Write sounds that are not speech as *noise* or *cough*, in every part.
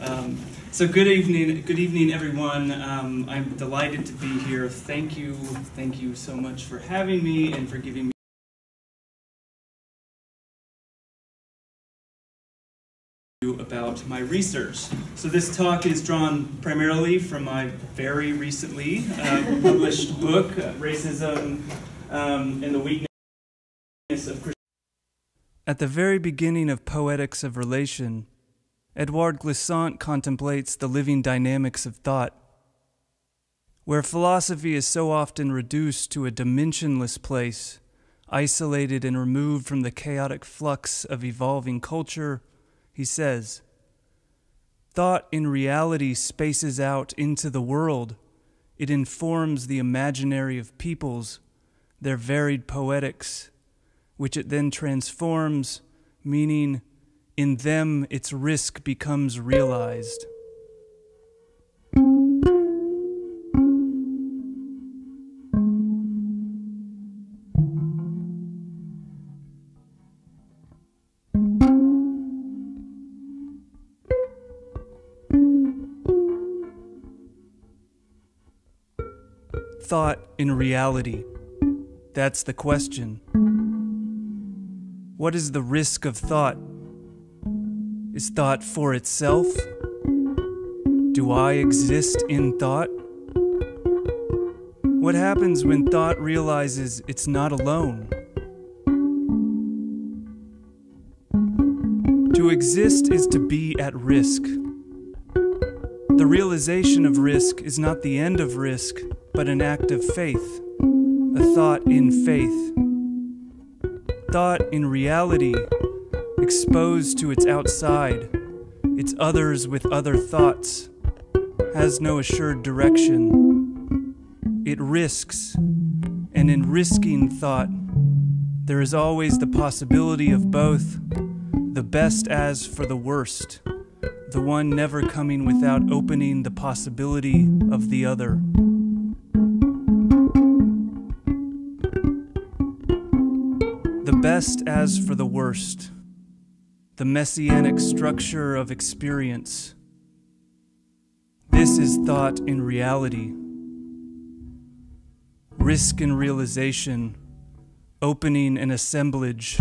Um, so good evening, good evening, everyone. Um, I'm delighted to be here. Thank you, thank you so much for having me and for giving me. about my research. So this talk is drawn primarily from my very recently uh, *laughs* published book, uh, Racism um, and the Weakness of Christianity. At the very beginning of Poetics of Relation, Edouard Glissant contemplates the living dynamics of thought. Where philosophy is so often reduced to a dimensionless place, isolated and removed from the chaotic flux of evolving culture, he says, Thought in reality spaces out into the world. It informs the imaginary of peoples, their varied poetics, which it then transforms, meaning in them its risk becomes realized. Thought in reality. That's the question. What is the risk of thought? Is thought for itself? Do I exist in thought? What happens when thought realizes it's not alone? To exist is to be at risk. The realization of risk is not the end of risk, but an act of faith, a thought in faith. Thought in reality, exposed to its outside, its others with other thoughts, has no assured direction. It risks, and in risking thought, there is always the possibility of both the best as for the worst, the one never coming without opening the possibility of the other. The best as for the worst, the messianic structure of experience. This is thought in reality. Risk and realization, opening and assemblage.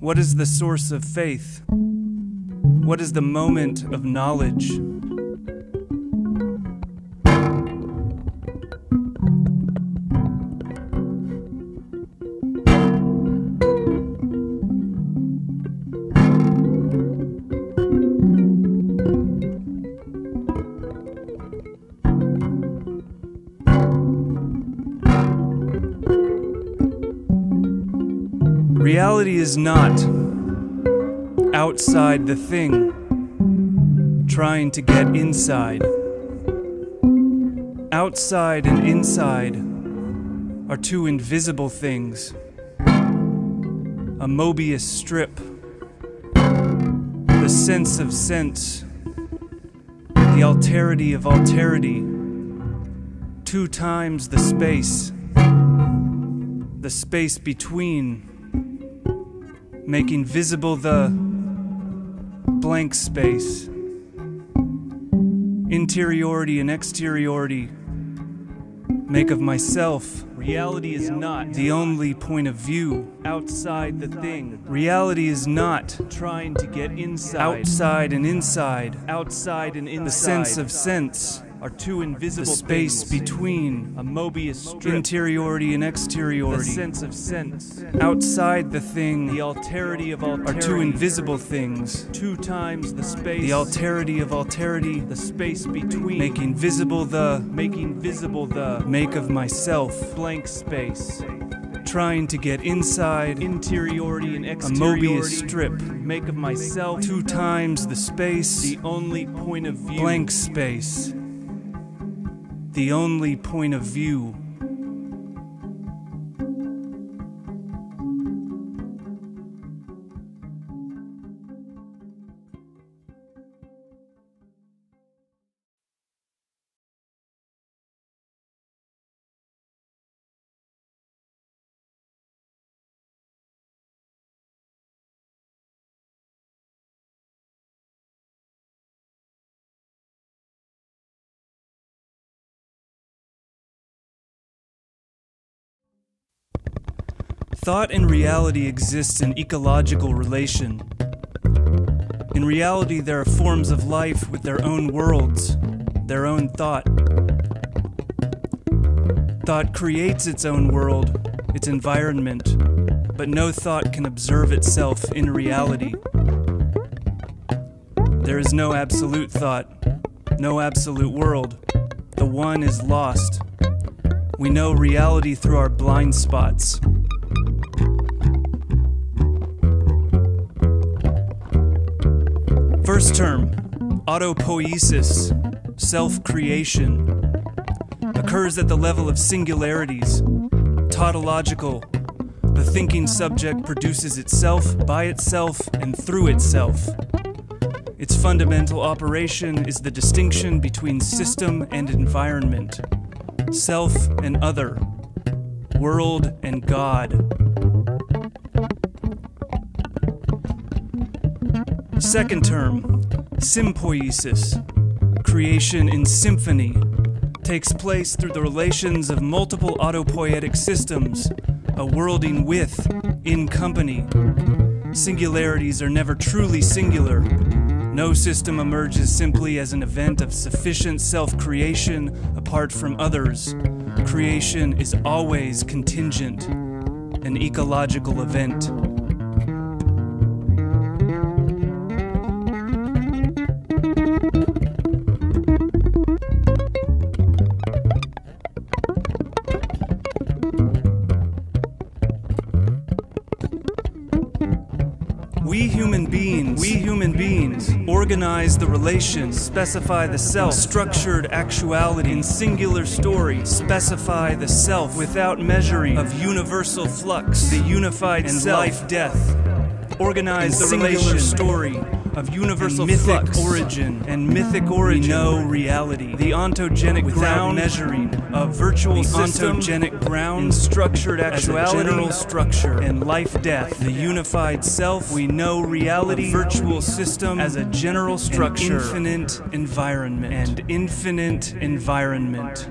What is the source of faith? What is the moment of knowledge? Reality is not outside the thing, trying to get inside. Outside and inside are two invisible things. A Mobius strip, the sense of sense, the alterity of alterity, two times the space, the space between making visible the blank space, interiority and exteriority, make of myself. Reality is not the only point of view outside the thing. Reality is not trying to get inside. Outside and inside. Outside and inside. The sense of sense are two invisible the space things. between a Mobius strip, interiority and exteriority, the sense of sense, outside the thing, the alterity of alterity, are two invisible things, two times the space, the alterity of alterity, the space between, making visible the, making visible the, make of myself, blank space. Trying to get inside interiority and exteriority a Mobius strip. Make of myself. Two times the space. The only point of view. Blank space the only point of view Thought and reality exists in ecological relation. In reality, there are forms of life with their own worlds, their own thought. Thought creates its own world, its environment, but no thought can observe itself in reality. There is no absolute thought, no absolute world. The one is lost. We know reality through our blind spots. First term, autopoiesis, self creation, occurs at the level of singularities, tautological. The thinking subject produces itself by itself and through itself. Its fundamental operation is the distinction between system and environment, self and other, world and God. Second term, sympoiesis, creation in symphony, takes place through the relations of multiple autopoietic systems, a worlding with, in company. Singularities are never truly singular. No system emerges simply as an event of sufficient self creation apart from others. Creation is always contingent, an ecological event. Organize the relations, specify the self, structured actuality in singular story, specify the self without measuring of universal flux, the unified and self, life death, organize the singular story of universal mythic flux, origin and mythic origin. We know reality, the ontogenic without ground measuring of virtual the system, ontogenic ground in structured actuality, as general structure and life death. The unified self. We know reality, virtual system as a general structure, infinite environment, and infinite environment.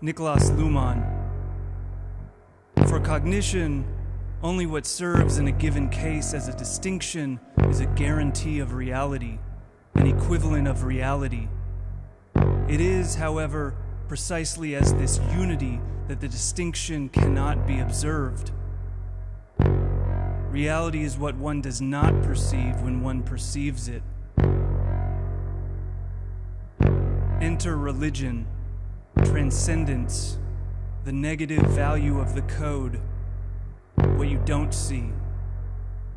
Niklas Luhmann. For cognition, only what serves in a given case as a distinction is a guarantee of reality, an equivalent of reality. It is, however, precisely as this unity that the distinction cannot be observed. Reality is what one does not perceive when one perceives it. Enter religion transcendence, the negative value of the code, what you don't see.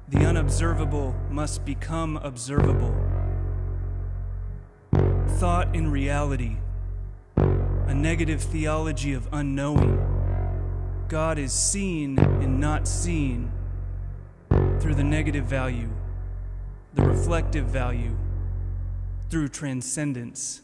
The unobservable must become observable. Thought in reality, a negative theology of unknowing. God is seen and not seen through the negative value, the reflective value, through transcendence.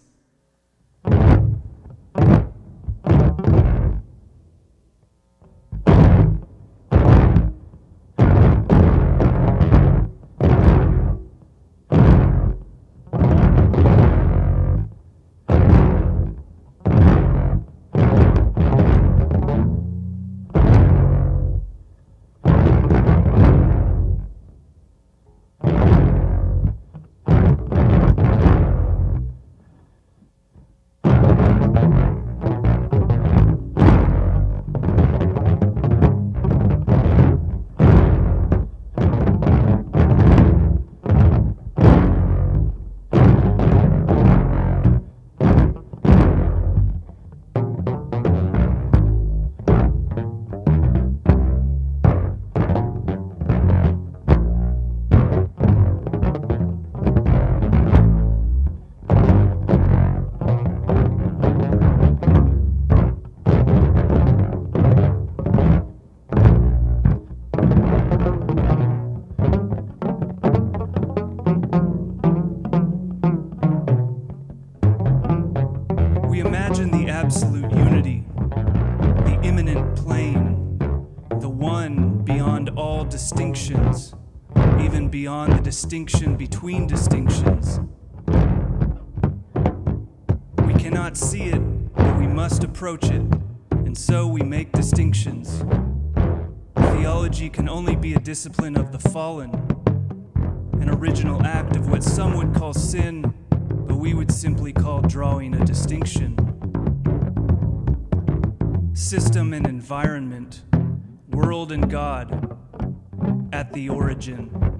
Distinction between distinctions. We cannot see it, but we must approach it, and so we make distinctions. Theology can only be a discipline of the fallen, an original act of what some would call sin, but we would simply call drawing a distinction. System and environment, world and God, at the origin.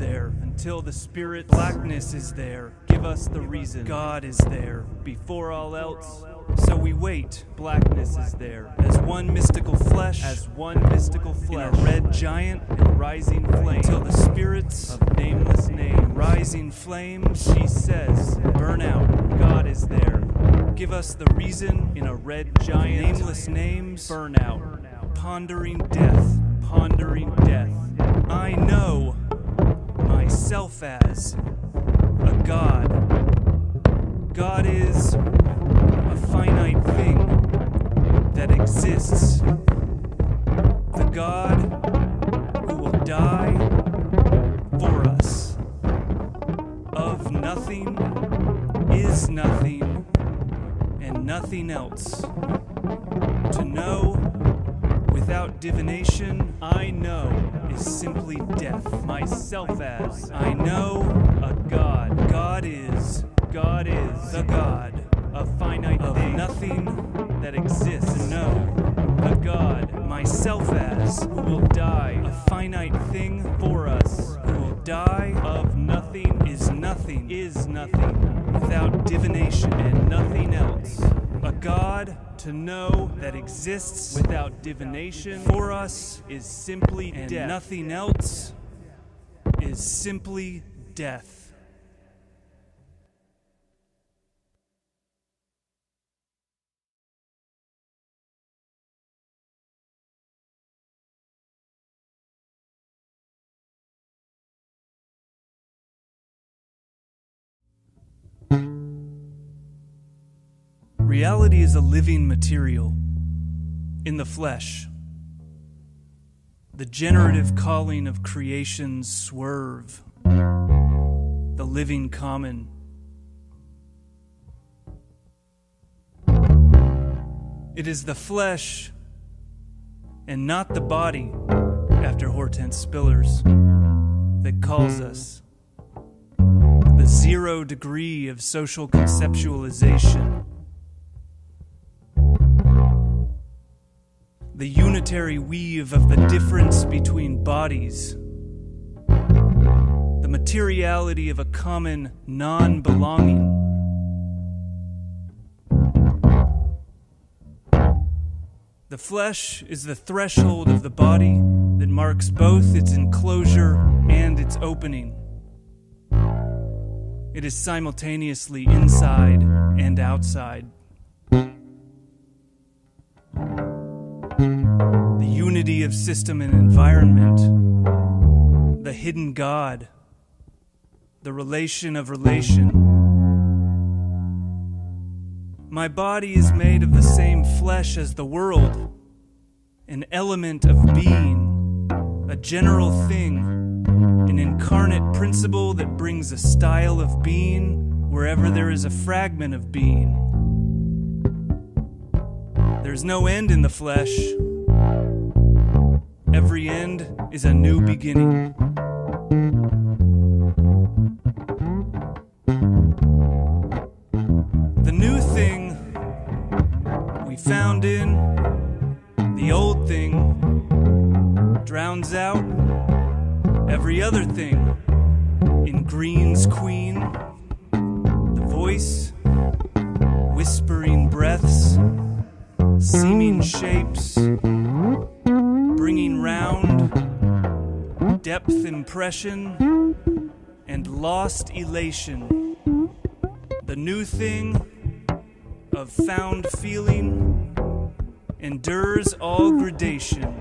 There until the spirit blackness is there. Give us the reason. God is there. Before all else, so we wait. Blackness is there. As one mystical flesh, as one mystical flesh, in a red giant and rising flame. Till the spirits of nameless name, rising flame, she says, burn out. God is there. Give us the reason in a red giant, nameless names, burn out. Pondering death, pondering death. I know myself as a God. God is a finite thing that exists. The God who will die for us. Of nothing is nothing and nothing else. To know without divination, I know, is simply death. Myself as I know a God. God is, God is the God of finite of thing. nothing that exists. Know a God. Myself as who will die, a finite thing for us. Who will die of nothing is nothing, is nothing without divination and nothing else. A God to know that exists without divination for us is simply and death. Nothing else is simply death. Reality is a living material in the flesh. The generative calling of creation's swerve, the living common. It is the flesh and not the body, after Hortense Spillers, that calls us. The zero degree of social conceptualization. The unitary weave of the difference between bodies, the materiality of a common non belonging. The flesh is the threshold of the body that marks both its enclosure and its opening. It is simultaneously inside and outside. Unity of system and environment, the hidden God, the relation of relation. My body is made of the same flesh as the world, an element of being, a general thing, an incarnate principle that brings a style of being wherever there is a fragment of being. There's no end in the flesh, every end is a new beginning. The new thing we found in the old thing drowns out every other thing in Green's Queen. The voice, whispering breaths, seeming shapes, depth impression and lost elation. The new thing of found feeling endures all gradation.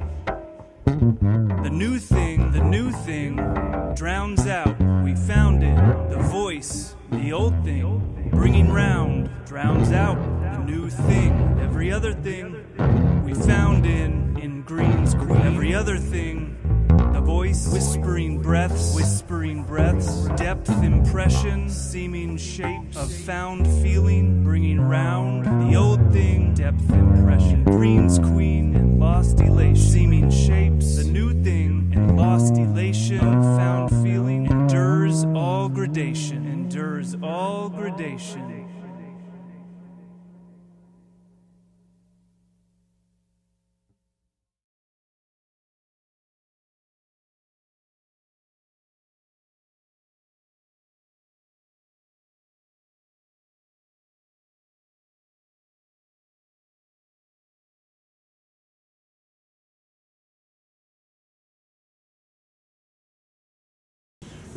The new thing, the new thing drowns out. We found it. The voice, the old thing, bringing round, drowns out the new thing. Every other thing we found in in Green's Queen. Every other thing, the voice, whispering breaths, whispering breaths, depth impression, seeming shapes of found feeling, bringing round the old thing, depth impression. Green's Queen and lost elation, seeming shapes, the new thing and lost elation, found feeling endures all gradation, endures all gradation.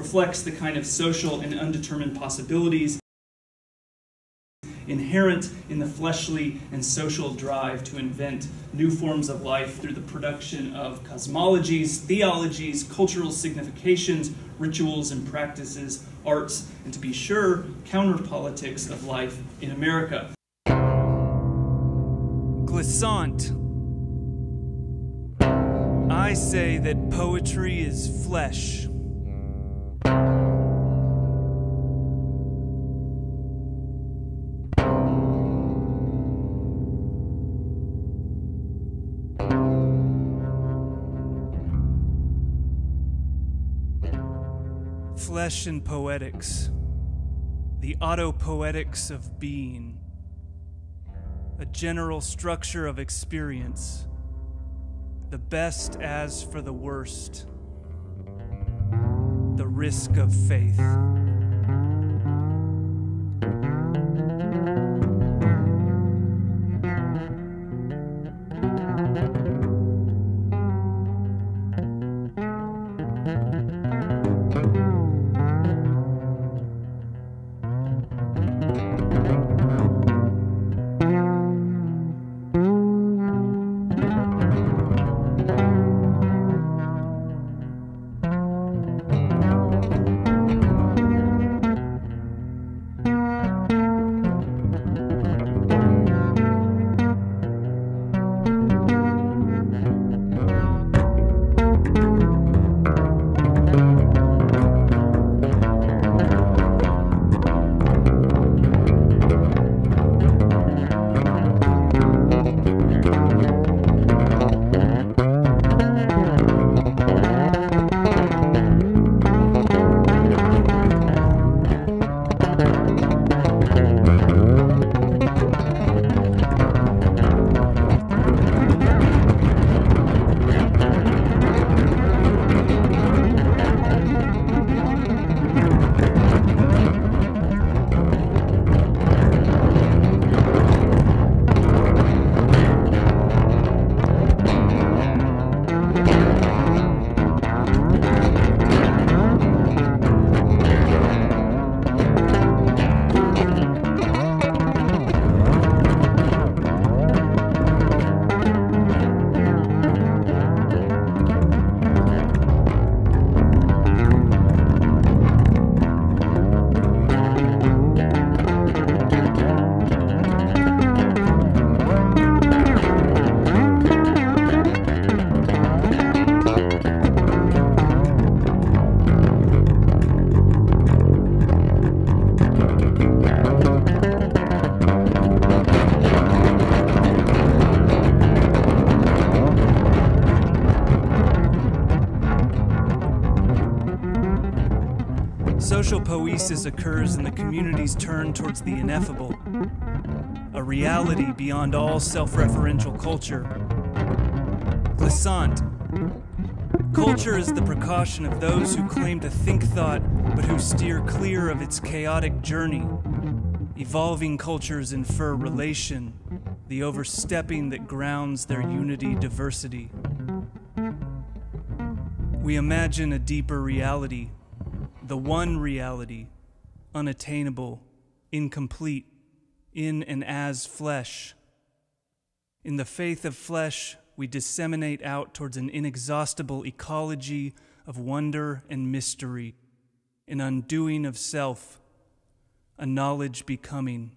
Reflects the kind of social and undetermined possibilities inherent in the fleshly and social drive to invent new forms of life through the production of cosmologies, theologies, cultural significations, rituals and practices, arts, and to be sure, counter politics of life in America. Glissant. I say that poetry is flesh. Flesh and poetics, the autopoetics of being, a general structure of experience, the best as for the worst, the risk of faith. Poiesis occurs in the community's turn towards the ineffable, a reality beyond all self referential culture. Glissant. Culture is the precaution of those who claim to think thought, but who steer clear of its chaotic journey. Evolving cultures infer relation, the overstepping that grounds their unity diversity. We imagine a deeper reality, the one reality, unattainable, incomplete, in and as flesh. In the faith of flesh, we disseminate out towards an inexhaustible ecology of wonder and mystery, an undoing of self, a knowledge becoming.